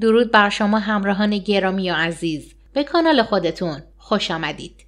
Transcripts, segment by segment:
درود بر شما همراهان گرامی و عزیز. به کانال خودتون خوش آمدید.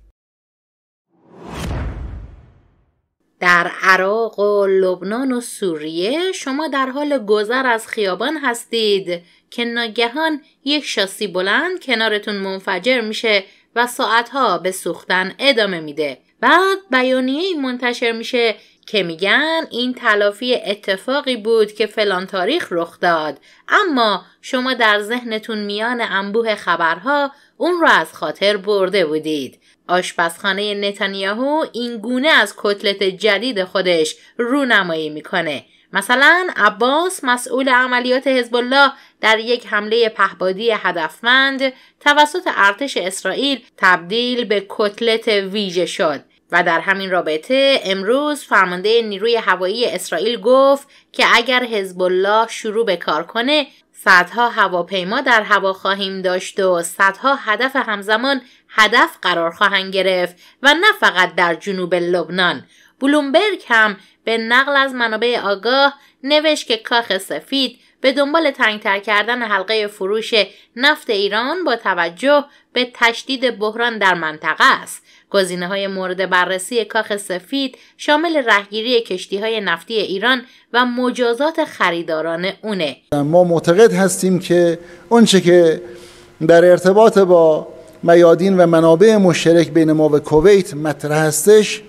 در عراق و لبنان و سوریه شما در حال گذر از خیابان هستید که ناگهان یک شاسی بلند کنارتون منفجر میشه و ساعتها به سوختن ادامه میده. بعد بیانیه منتشر میشه که میگن این تلافی اتفاقی بود که فلان تاریخ رخ داد. اما شما در ذهنتون میان انبوه خبرها اون رو از خاطر برده بودید. آشپزخانه نتانیاهو این گونه از کتلت جدید خودش رونمایی می‌کنه. مثلا عباس مسئول عملیات حزب الله در یک حمله پهبادی هدفمند توسط ارتش اسرائیل تبدیل به کتلت ویژه شد. و در همین رابطه امروز فرمانده نیروی هوایی اسرائیل گفت که اگر حزب الله شروع به کار کنه صدها هواپیما در هوا خواهیم داشت و صدها هدف همزمان هدف قرار خواهند گرفت و نه فقط در جنوب لبنان. بلومبرگ هم به نقل از منابع آگاه نوشت که کاخ سفید به دنبال تنگتر کردن حلقه فروش نفت ایران با توجه به تشدید بحران در منطقه است. گزینه های مورد بررسی کاخ سفید شامل رهگیری کشتی های نفتی ایران و مجازات خریداران اونه. ما معتقد هستیم که اونچه که در ارتباط با میادین و منابع مشترک بین ما و کویت مطرح هستش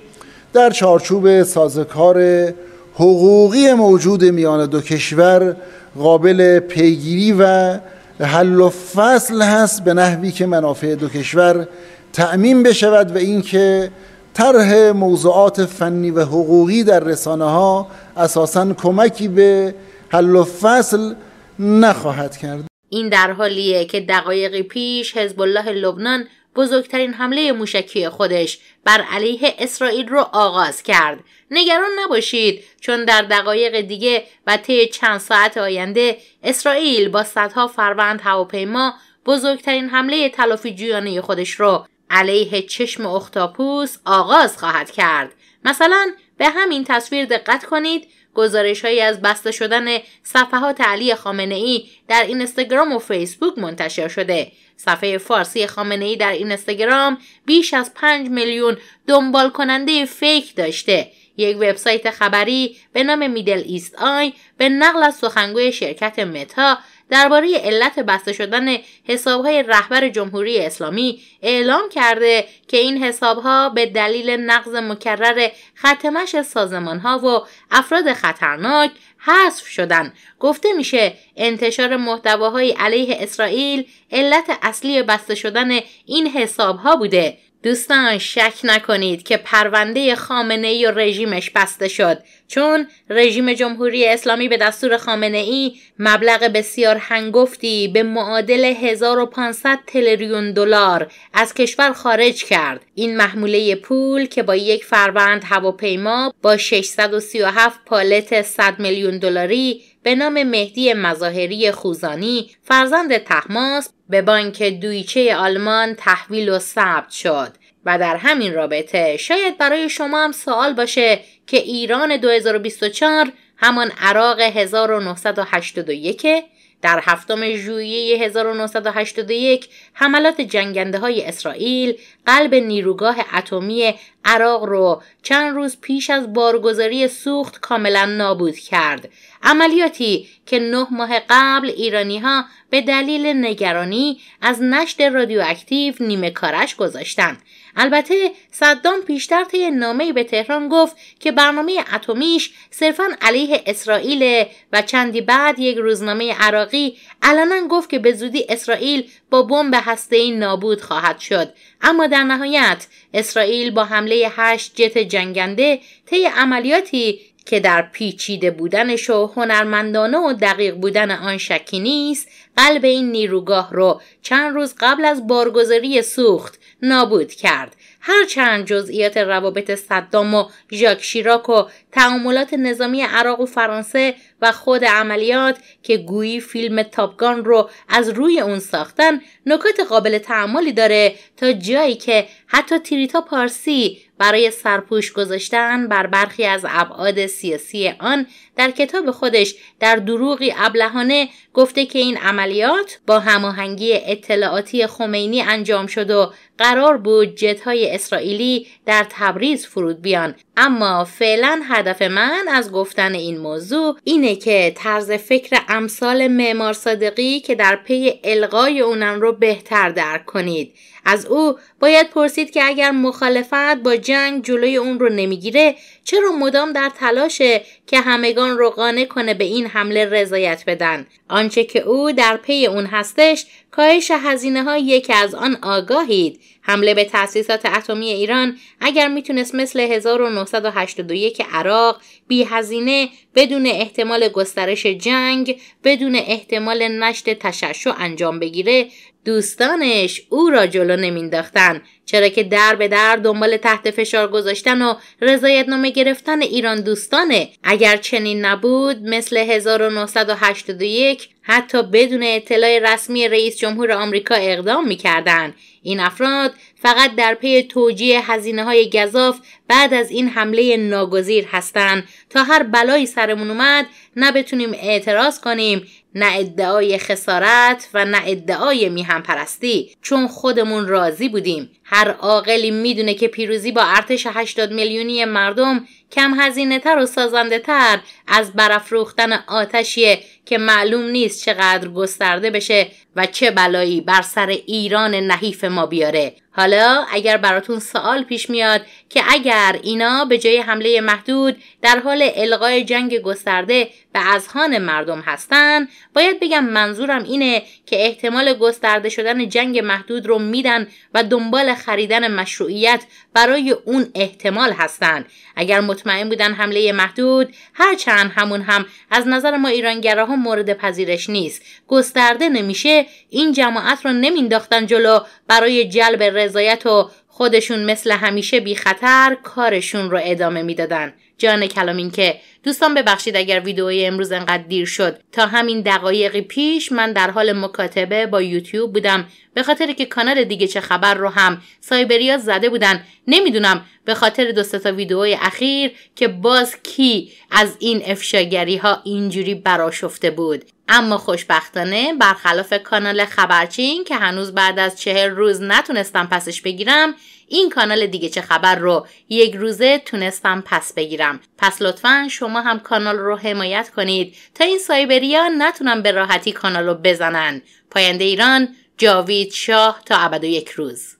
در چارچوب سازکار حقوقی موجود میان دو کشور قابل پیگیری و حل و فصل هست به نحوی که منافع دو کشور تأمین بشود و اینکه طرح موضوعات فنی و حقوقی در رسانه ها اساسا کمکی به حل و فصل نخواهد کرد. این در حالیه که دقایقی پیش حزب الله لبنان بزرگترین حمله موشکی خودش بر علیه اسرائیل رو آغاز کرد. نگران نباشید چون در دقایق دیگه و طی چند ساعت آینده اسرائیل با صدها فروند هواپیما بزرگترین حمله تلافی جویانه خودش رو علیه چشم اختاپوس آغاز خواهد کرد. مثلا به همین تصویر دقت کنید گزارش هایی از بسته شدن صفحات علی خامنه ای در اینستاگرام و فیسبوک منتشر شده. صفحه فارسی خامنه ای در اینستاگرام بیش از 5 میلیون دنبال کننده fake داشته. یک وبسایت خبری به نام میدل ایست آی به نقل از سخنگوی شرکت متا درباره علت بسته شدن حسابهای رهبر جمهوری اسلامی اعلام کرده که این حسابها به دلیل نقض مکرر ختمش سازمانها و افراد خطرناک حذف شدن. گفته میشه انتشار محتواهای علیه اسرائیل علت اصلی بسته شدن این حسابها بوده. دوستان شک نکنید که پرونده خامنه ای و رژیمش بسته شد. چون رژیم جمهوری اسلامی به دستور خامنه ای مبلغ بسیار هنگفتی به معادل 1500 تریلیون دلار از کشور خارج کرد. این محموله پول که با یک فروند هواپیما با 637 پالت 100 میلیون دلاری به نام مهدی مظاهری خوزانی فرزند تحماس به بانک دویچه آلمان تحویل و ثبت شد و در همین رابطه شاید برای شما هم سوال باشه که ایران 2024 همان عراق 1981 در هفتم ژوئیه 1981 حملات جنگنده های اسرائیل قلب نیروگاه اتمی عراق رو چند روز پیش از بارگذاری سوخت کاملا نابود کرد. عملیاتی که نه ماه قبل ایرانی ها به دلیل نگرانی از نشت رادیواکتیو نیمه کارش گذاشتند. البته صدام پیشتر طی نامه‌ای به تهران گفت که برنامه اتمیش صرفا علیه اسرائیل و چندی بعد یک روزنامه عراقی علنا گفت که به زودی اسرائیل با بمب هسته‌ای نابود خواهد شد. اما در نهایت اسرائیل با حمله هشت جت جنگنده طی عملیاتی که در پیچیده بودنش و هنرمندانه و دقیق بودن آن شکی نیست قلب این نیروگاه رو چند روز قبل از بارگذاری سوخت نابود کرد. هرچند جزئیات روابط صدام و ژاک شیراک و تعاملات نظامی عراق و فرانسه و خود عملیات که گویی فیلم تاپگان رو از روی اون ساختن نکات قابل تعمالی داره تا جایی که حتی تریتا پارسی برای سرپوش گذاشتن بر برخی از ابعاد سیاسی آن در کتاب خودش در دروغی ابلهانه گفته که این عملیات با هماهنگی اطلاعاتی خمینی انجام شد و قرار بود جتهای اسرائیلی در تبریز فرود بیان. اما فعلا هدف من از گفتن این موضوع اینه که طرز فکر امثال معمار صادقی که در پی القای اونم رو بهتر درک کنید. از او باید پرسید که اگر مخالفت با جنگ جلوی اون رو نمی‌گیره چرا مدام در تلاشه که همگان رو قانع کنه به این حمله رضایت بدن؟ آنچه که او در پی اون هستش کاهش هزینه های که از آن آگاهید حمله به تأسیسات اتمی ایران اگر می‌تونست مثل 1981 عراق بی هزینه بدون احتمال گسترش جنگ بدون احتمال نشت تشعشع انجام بگیره دوستانش او را جلو نمینداختن چرا که در به در دنبال تحت فشار گذاشتن و رضایت نامه گرفتن ایران دوستانه. اگر چنین نبود مثل 1981 حتی بدون اطلاع رسمی رئیس جمهور آمریکا اقدام می‌کردند این افراد فقط در پی توجیه هزینه های گذاف بعد از این حمله ناگزیر هستند. تا هر بلایی سرمون اومد نه بتونیم اعتراض کنیم نه ادعای خسارت و نه ادعای میهم پرستی چون خودمون راضی بودیم. هر عاقلی می‌دونه که پیروزی با ارتش 80 میلیونی مردم کم هزینه تر و سازنده تر از برافروختن آتشیه که معلوم نیست چقدر گسترده بشه و چه بلایی بر سر ایران نحیف ما بیاره. حالا اگر براتون سوال پیش میاد که اگر اینا به جای حمله محدود در حال القای جنگ گسترده به اذهان مردم هستن باید بگم منظورم اینه که احتمال گسترده شدن جنگ محدود رو میدن و دنبال خریدن مشروعیت برای اون احتمال هستن. اگر مطمئن بودن حمله محدود هرچند همون هم از نظر ما ایرانگراها مورد پذیرش نیست. گسترده نمیشه این جماعت رو نمینداختن جلو برای جلب رضایت و خودشون مثل همیشه بی خطر کارشون رو ادامه می‌دادن. جان کلام این که دوستان ببخشید اگر ویدئوی امروز انقدر دیر شد. تا همین دقایقی پیش من در حال مکاتبه با یوتیوب بودم. به خاطر که کانال دیگه چه خبر رو هم سایبریا زده بودن. نمی‌دونم. به خاطر دو تا ویدئوی اخیر که باز کی از این افشاگری ها اینجوری براشفته بود. اما خوشبختانه برخلاف کانال خبرچین که هنوز بعد از چهل روز نتونستم پسش بگیرم این کانال دیگه چه خبر رو یک روزه تونستم پس بگیرم. پس لطفا شما هم کانال رو حمایت کنید تا این سایبریا نتونم به راحتی کانال رو بزنن. پاینده ایران جاوید شاه تا ابد و یک روز.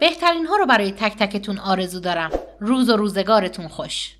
بهترین ها رو برای تک تکتون آرزو دارم. روز و روزگارتون خوش.